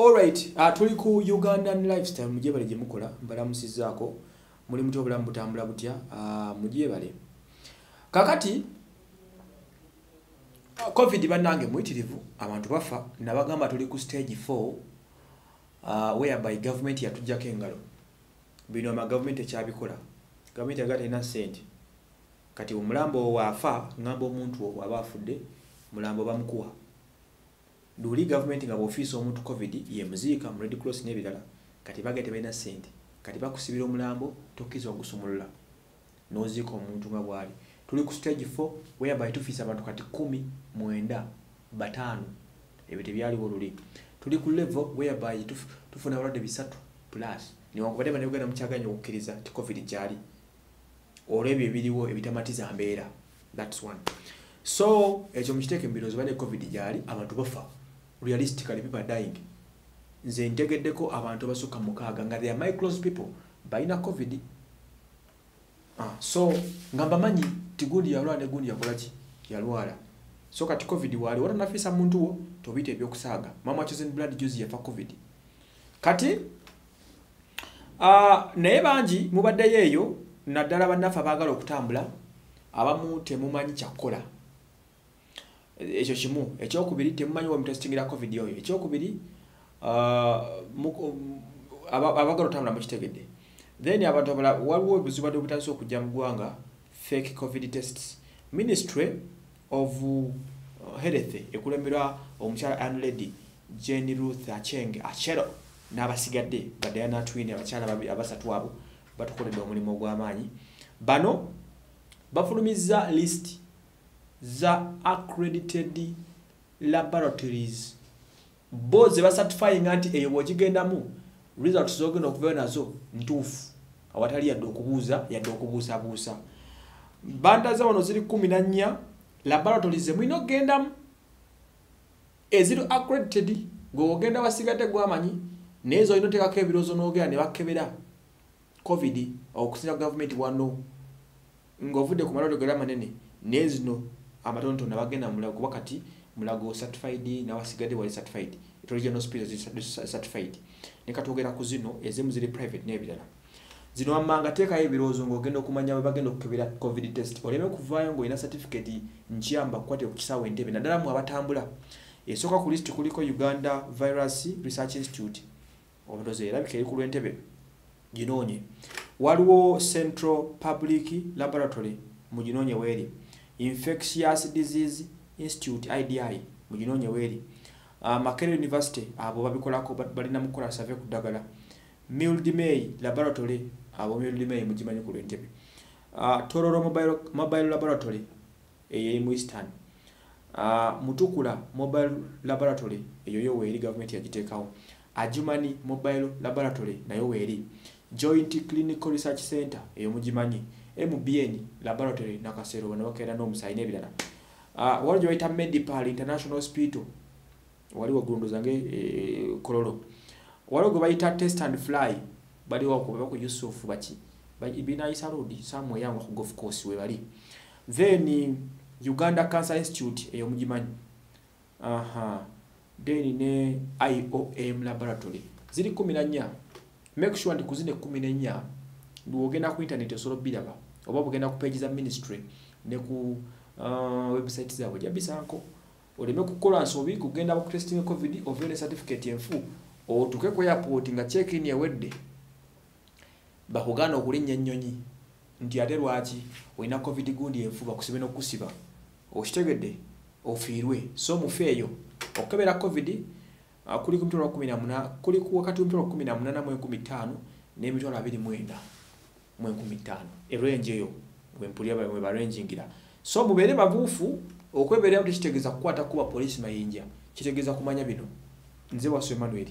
alright uh, tuli ku ugandan lifestyle mujebale gye mukola mbalamusizaako muli muti obulamu butambula butya uh, mujebale kakati uh, covid bannange muyitirivu abantu bafa nabagamba tuli ku stage 4 uh, whereby government yatugjako engalo. Bino amagavumenti ekyabikola. Gavumenti yaga talina sente kati omulambo waafa ngamba omuntu obwo aba afudde mulambo bamukuwa luli gavumenti nga bwofiisa omuntu covid yemuziika mu red cross n'ebirala kati bagee tebalina sente kati bakusibira omulambo tokkiza ogusumulula noziika omuntu nga bwali. Tuli ku stage 4 whereby tufiisa abantu kati 1 mwenda bataano. Ebyo tebyaliwo luli. Tuli ku level tuf, tufuna abalwadde bisatu plus. Newankubadde bane uganda mukyaganya okukkiriza ti covid gyali. Olwebyo ebiriwo ebitamatiza mbeera. Thats one. So ekyo mukiteeke mubiroozi bane covid gyali abantu bafa realistically people are dying. Nze ntegeddeko abantu abasukka mukaaga nga they are my close people balina covid. Ah, so nga mbamanyi ti gundi yalwala ne gundi yakolaki yalwala. So kati covid wali watanafiisa muntu wo tobiyita ebyokusaaga. Mama chosen blood juzi yafa covid. Kati uh, naye bangi mubaddeyo eyo naddala bannaffe abaagala okutambula abamu temumanyi kyakkola ekyo kimu. Ekyokubiri temumanyi wamutesitingira covid oyo. Ekyokubiri abagala otambula mukitegedde. Then abantu abala waliwo obuzibu badde obutandise okujja mu ggwanga fake covid tests. Ministry of uh, health ekulemberwa omukyala anlady jane ruth acheng achero n'abasigadde badayana twin abakyala abasatu abo batukoledde omulimu ogw'amaanyi. Bano bafulumizza list za accredited laboratories. Bo ze basatifyinga nti eyo bwokigendamu results zogenda okuvayo nazo ntuufu. Awatali yadde okubuuza yadde okubuusabuusa. Bandaza wano ziri kumi na nnya laboratories zemulina okugendamu. Eziri accredited gweogenda wasigadde gwamanyi naye zo olina oteekako ebirowoozo n'ogenda ne bakebera covid okusinza gavumenti wano. Ng'ovudde ku malwaliro gera manene naye zino amatonotono abagenda mulago kuba kati mulago certified nawasigadde wali certified. Regional hospitals certified. Ne katwogera ku zino ezimu ziri private n'ebirala. Zino wammanga teekayo ebirowoozo ng'ogenda okumanya bwe bagenda okukebera covid test oleme kuvaayo ng'olina certificate nkyamba kukwate ku kisaawe entebe naddala mu abatambula. Esooka ku list kuliko uganda virus research institute. Obudozi erabika eri ku lw'entebe ginoonye waliwo central public laboratory mu ginoonye weeri infectious disease institute idi mu ginoonye weeri. Uh, makerere university abo babikolako balina mukukola save ku ddagala. Mildmay laboratory abo mildmay mugimanyi ku lw'entebe. Uh, tororo mobile, mobile laboratory eyo mu eastern. Uh, mutukula mobile laboratory eyo yo weeri gavumenti yagiteekawo. Ajumani mobile laboratory nayo weeri. Joint clinical research center eyo mugimanyi mbn laboratory nakasero bano bakeera n'omusayi n'ebirala. Uh, waliwo gyebayita medipal international hospital waliwo gundo zange e, kololo. Waliwo gwe bayita test and fly baliwo ku yusuf baki binayisa road samwe yangu ku golf course we bali. Then uganda cancer institute eyo mugimanyi aha. Then ne iom laboratory. Ziri kumi na nnya. Make sure nti kuzine kumi nenya bwogenda ku internet osobola biraba oba bugenda ku page za ministry ne ku uh, website zaabwe. Jabisanko oleme kukola nsobi kugenda bakutestinga covid ovire ne certificate enfu otuke ku airport nga check in ewedde bakugana okulinnya ennyonyi nti ate lwaki olina covid gundi enfu bakusibe n'okusiba okitegedde ofiirwe. So mufeeyo okukebera covid uh, kuli ku ku wakati w'emitwalo kumi na munana mu enkumi ttaano n'emitwalo abiri mwenda mu enkumi ttaano erange eyo wempulya we barangingira so mubeere babuufu okwebeeramu tekitegeeza kukwata kuba poliisi mayinja kitegeeza kumanya bino. Nze wasu emmanuel